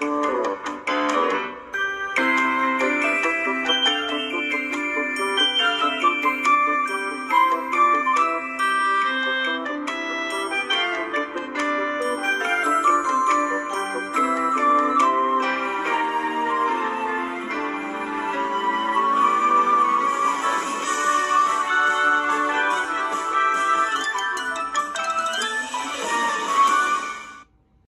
Música